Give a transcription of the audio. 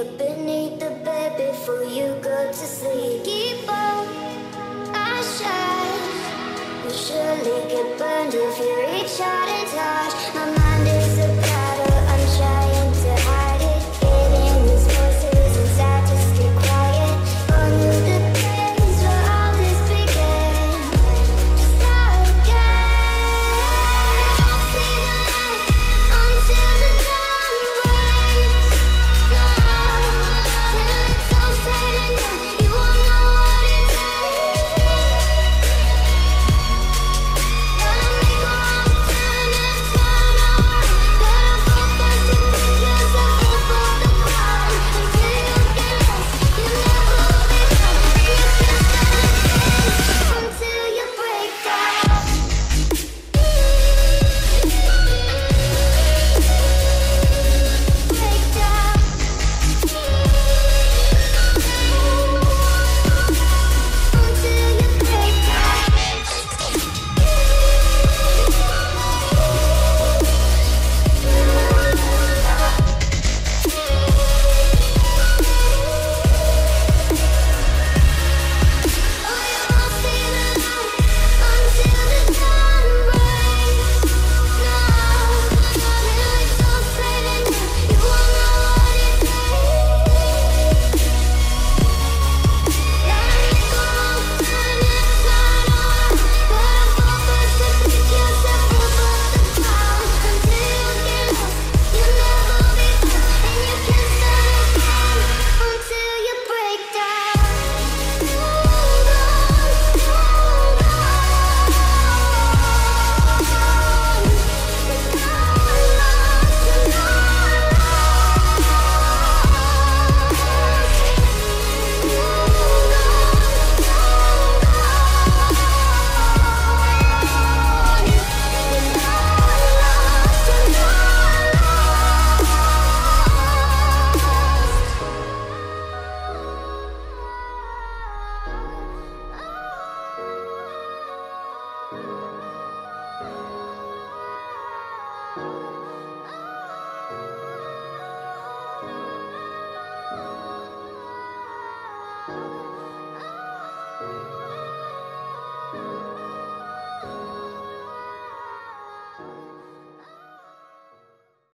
Look beneath the bed before you go to sleep. Keep up, I shine. You'll surely get burned if you reach out.